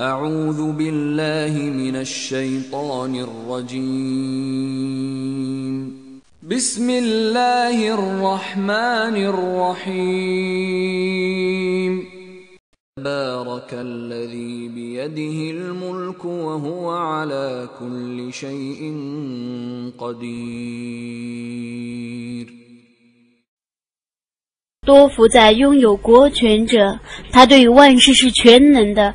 أعوذ بالله من الشيطان الرجيم بسم الله الرحمن الرحيم تبارك الذي بيده الملك وهو على كل شيء قدير 多福在拥有国权者，他对万事是全能的。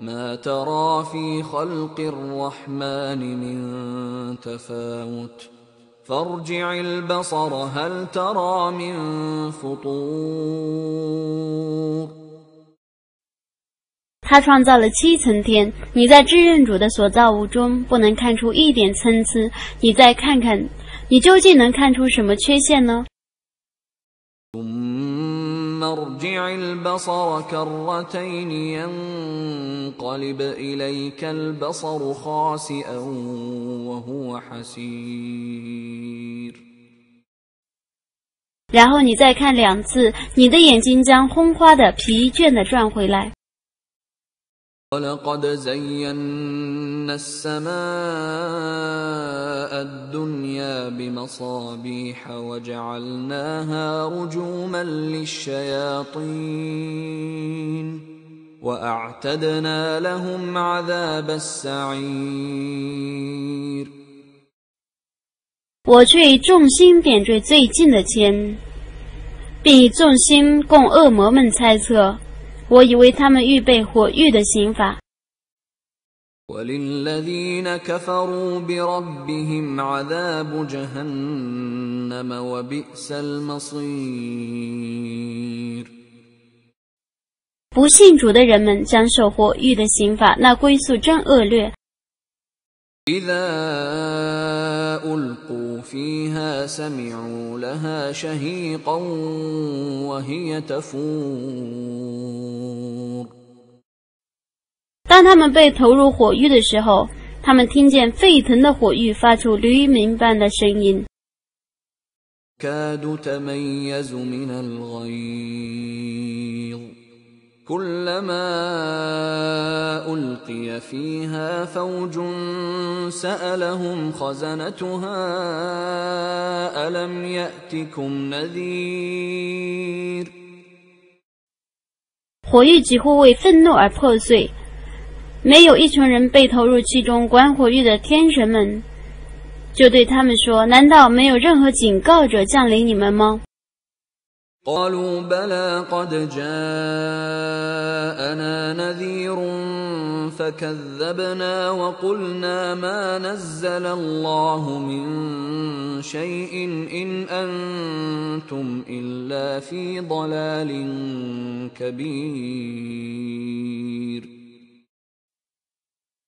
ما ترى في خلق الرحمن من تفاوت فارجع البصر هل ترى من فطور 他创造了七层天，你在至认主的所造物中不能看出一点参差。你再看看，你究竟能看出什么缺陷呢？ ثم ارجع البصر كرتين ينقلب إليك البصر خاسئا وهو حسير 然后你再看两次，你的眼睛将轰花的、疲倦的转回来。 ولقد زينا السماء الدنيا بمصابيح وجعلناها رجوما للشياطين واعتدنا لهم عذاب السعير 我却以众星点缀最近的天，并以众星供恶魔们猜测。 我以为他们预备火狱的刑罚。 وللذين كفروا بربهم عذاب جهنم وبئس المصير 不信主的人们将受火狱的刑罚，那归宿真恶劣。 إذا ألقوا فيها سمعوا لها شهيقا وهي تفور 当他们被投入火狱的时候，他们听见沸腾的火狱发出驴鸣般的声音， كاد تميز من الغيظ كلما ألقي فيها فوج سألهم خزنتها ألم يأتكم نذير 火狱几乎为愤怒而破碎。 没有一群人被投入其中，管火狱的天神们就对他们说：“难道没有任何警告者降临你们吗？” قالوا بلى قد جاءنا نذير فكذبنا وقلنا ما نزل الله من شيء إن أنتم إلا في ضلال كبير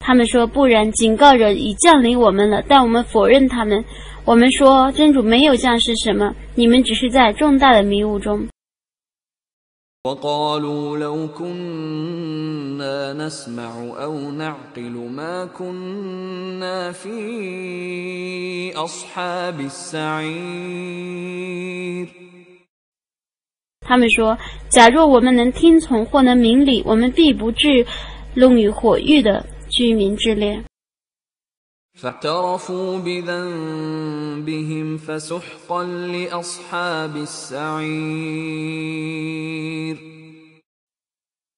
他们说：“不然，警告者已降临我们了。”但我们否认他们。我们说：“真主没有降世什么，你们只是在重大的迷雾中。” وقالوا لو كنا نسمع أو نعقل ما كنا في أصحاب السعير 他们说：“假若我们能听从或能明理，我们必不至弄于火狱的 居民之列，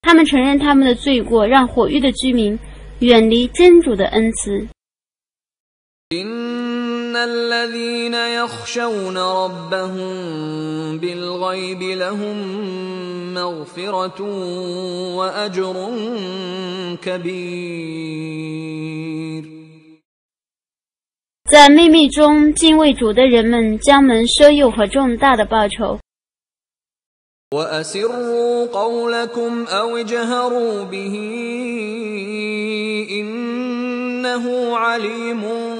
他们承认他们的罪过，让火域的居民远离真主的恩赐。إن الذين يخشون ربهم بالغيب لهم مغفرة وأجر كبير 在秘密中敬畏主的人们，将蒙奢佑和重大的报酬。 وأسروا قولكم أو اجهروا به إنه عليم بذات الصدور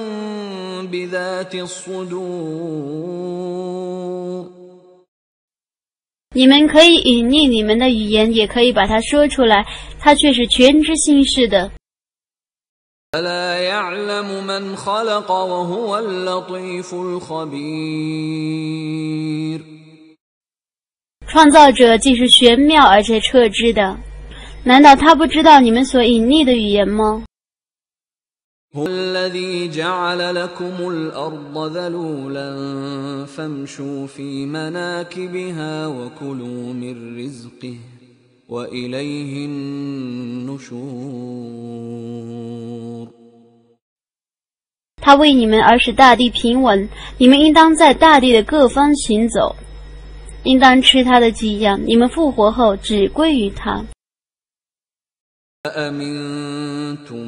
你们可以隐匿你们的语言，也可以把它说出来。它却是全知性式的创造者，既是玄妙而且彻知的。难道他不知道你们所隐匿的语言吗？هو الذي جعل لكم الأرض ذلولا فامشوا في مناكبها وكلوا من رزقه وإليه النشور 他为你们而使大地平稳，你们应当在大地的各方行走，应当吃他的给养。你们复活后只归于他。 أأمنتم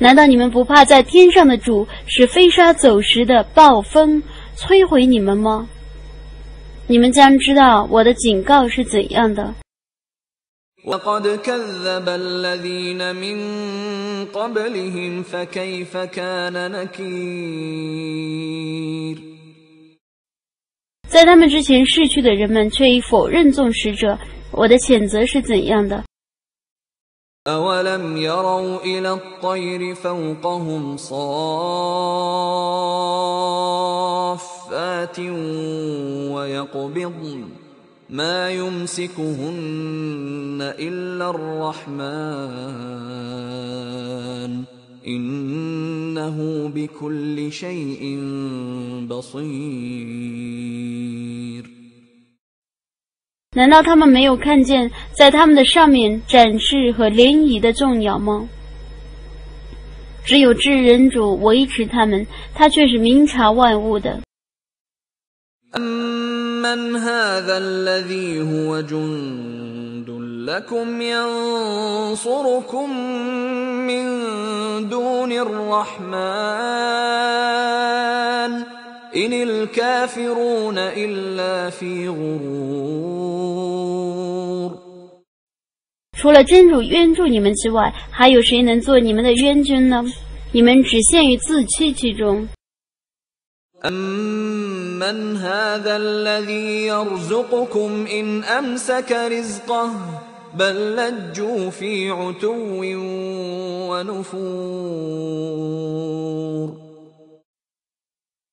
难道你们不怕在天上的主使飞沙走石的暴风摧毁你们吗？你们将知道我的警告是怎样的。在他们之前逝去的人们却已否认众使者，我的谴责是怎样的？ أولم يروا إلى الطير فوقهم صافات ويقبضن ما يمسكهن إلا الرحمن إنه بكل شيء بصير 难道他们没有看见在他们的上面展翅和涟漪的众鸟吗？只有至人主维持他们，他却是明察万物的。 أمن هذا الذي هو جند لكم ينصركم من دون الرحمن إن الكافرون إلا في غرور 除了真主援助你们之外，还有谁能做你们的援军呢？你们只陷于自欺其中。 أمن هذا الذي يرزقكم إن أمسك رزقه بل لجوا في عتو ونفور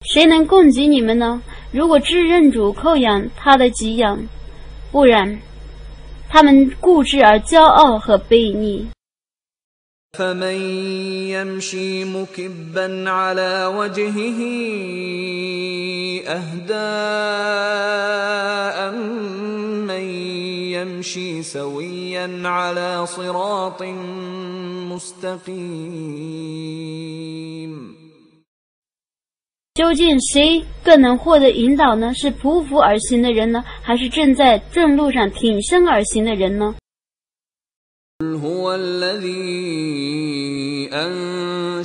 谁能供给你们呢？如果至认主扣养他的给养，不然，他们固执而骄傲和悖逆。 فمن يمشي مكبا على وجهه أهدى أمن يمشي سويا على صراط مستقيم 究竟谁更能获得引导呢？是匍匐而行的人呢，还是正在正路上挺身而行的人呢？ قل هو الذي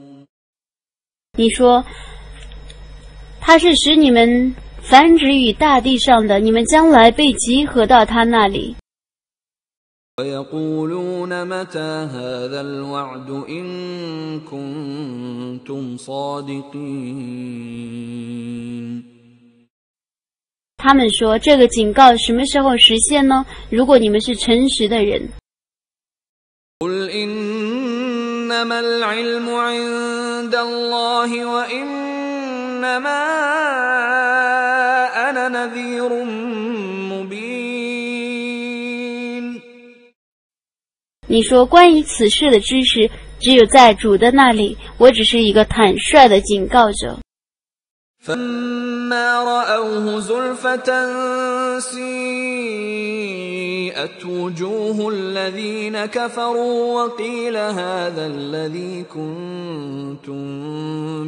你说他是使你们繁殖于大地上的，你们将来被集合到他那里。他们说这个警告什么时候实现呢？如果你们是诚实的人。قل إنما العلم عند الله وإنما أنا نذير مبين 你说关于此事的知识只有在主的那里，我只是一个坦率的警告者。 فلما رأوه زلفة سيئت وجوه الذين كفروا وقيل هذا الذي كنتم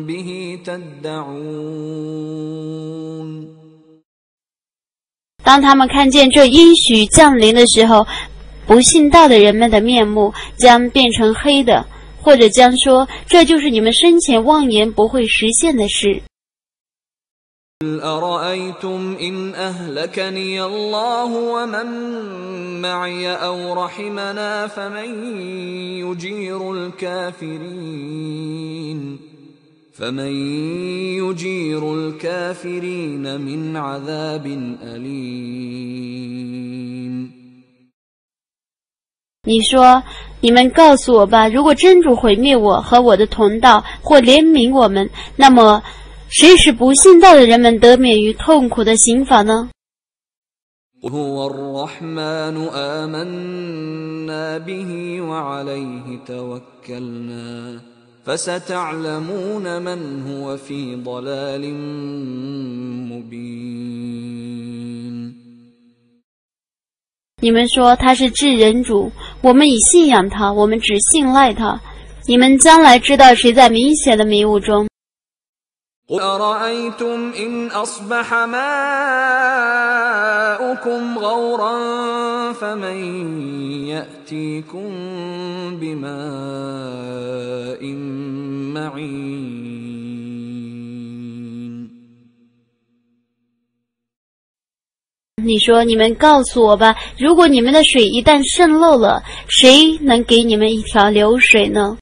به تدعون 当他们看见这应许降临的时候，不信道的人们的面目将变成黑的，或者将说：“这就是你们生前妄言不会实现的事。” قل أرأيتم إن أهلكني الله ومن معي أو رحمنا فمن يجير الكافرين فمن يجير الكافرين من عذاب أليم 你说：“你们告诉我吧，如果真主毁灭我和我的同道，或怜悯我们，那么。” 谁使不信道的人们得免于痛苦的刑罚呢？你们说他是至人主，我们已信仰他，我们只信赖他。你们将来知道谁在明显的迷雾中。قل أرأيتم إن أصبح ماؤكم غورا فمن يأتيكم بماء معين 你说：“你们告诉我吧，如果你们的水一旦渗漏了，谁能给你们一条流水呢？”